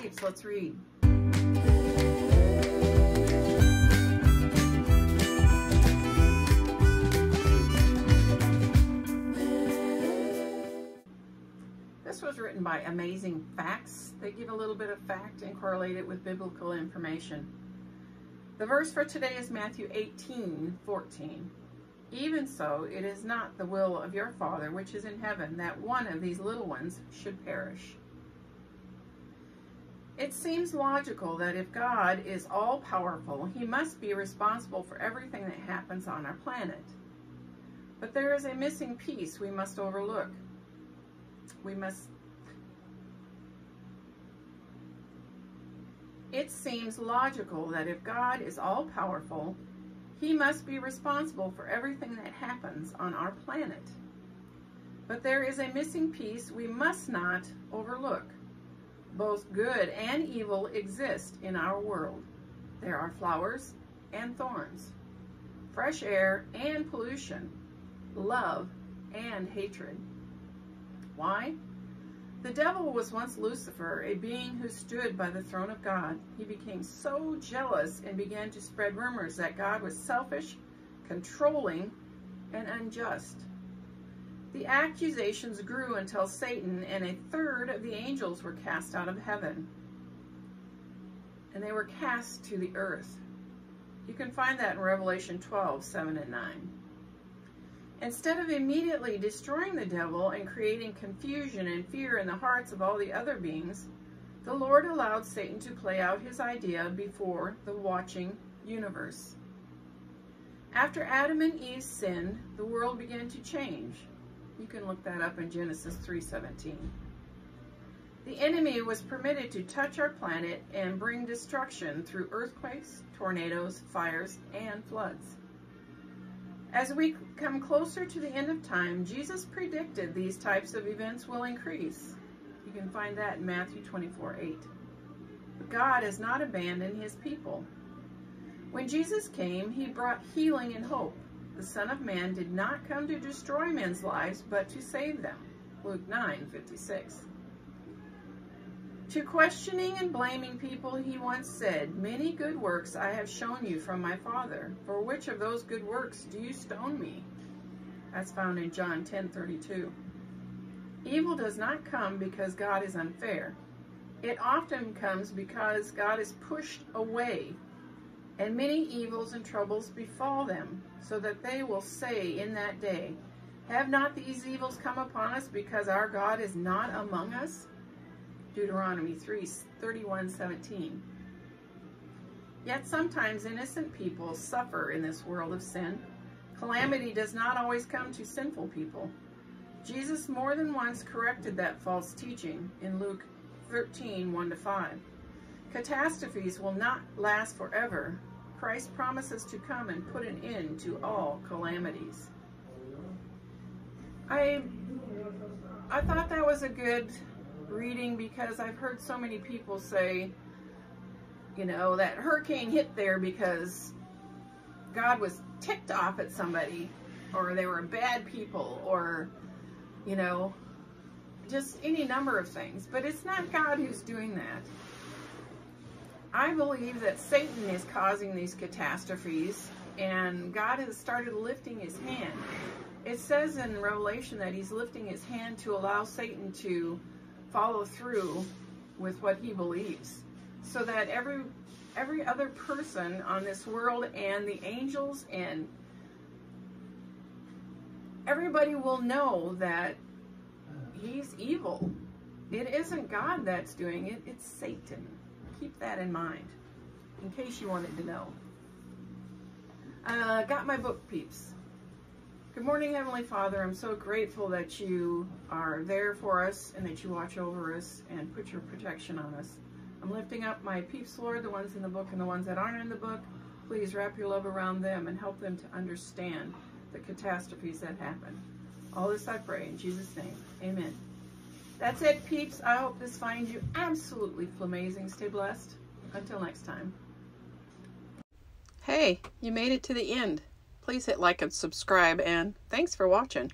Peeps, let's read. This was written by Amazing Facts. They give a little bit of fact and correlate it with biblical information. The verse for today is Matthew 18, 14. Even so, it is not the will of your Father which is in heaven that one of these little ones should perish. It seems logical that if God is all powerful, he must be responsible for everything that happens on our planet. But there is a missing piece we must overlook. We must It seems logical that if God is all powerful, he must be responsible for everything that happens on our planet. But there is a missing piece we must not overlook. Both good and evil exist in our world. There are flowers and thorns, fresh air and pollution, love and hatred. Why? The devil was once Lucifer, a being who stood by the throne of God. He became so jealous and began to spread rumors that God was selfish, controlling, and unjust. The accusations grew until Satan and a third of the angels were cast out of heaven. And they were cast to the earth. You can find that in Revelation 12, 7 and 9. Instead of immediately destroying the devil and creating confusion and fear in the hearts of all the other beings, the Lord allowed Satan to play out his idea before the watching universe. After Adam and Eve sinned, the world began to change. You can look that up in Genesis 3:17. The enemy was permitted to touch our planet and bring destruction through earthquakes, tornadoes, fires, and floods. As we come closer to the end of time, Jesus predicted these types of events will increase. You can find that in Matthew 24, 8. But God has not abandoned his people. When Jesus came, he brought healing and hope. The Son of Man did not come to destroy men's lives, but to save them. Luke 9, 56. To questioning and blaming people, he once said, Many good works I have shown you from my Father. For which of those good works do you stone me? That's found in John 10:32. Evil does not come because God is unfair. It often comes because God is pushed away, and many evils and troubles befall them, so that they will say in that day, Have not these evils come upon us because our God is not among us? Deuteronomy 3, 31, 17. Yet sometimes innocent people suffer in this world of sin. Calamity does not always come to sinful people. Jesus more than once corrected that false teaching in Luke 13, 1 to 5. Catastrophes will not last forever. Christ promises to come and put an end to all calamities. I I thought that was a good reading because I've heard so many people say, you know, that hurricane hit there because God was ticked off at somebody or they were bad people or, you know, just any number of things. But it's not God who's doing that. I believe that Satan is causing these catastrophes and God has started lifting his hand. It says in Revelation that he's lifting his hand to allow Satan to follow through with what he believes so that every every other person on this world and the angels and everybody will know that he's evil it isn't god that's doing it it's satan keep that in mind in case you wanted to know uh, got my book peeps Good morning, Heavenly Father. I'm so grateful that you are there for us and that you watch over us and put your protection on us. I'm lifting up my peeps, Lord, the ones in the book and the ones that aren't in the book. Please wrap your love around them and help them to understand the catastrophes that happen. All this I pray in Jesus' name. Amen. That's it, peeps. I hope this finds you absolutely amazing. Stay blessed. Until next time. Hey, you made it to the end please hit like and subscribe and thanks for watching.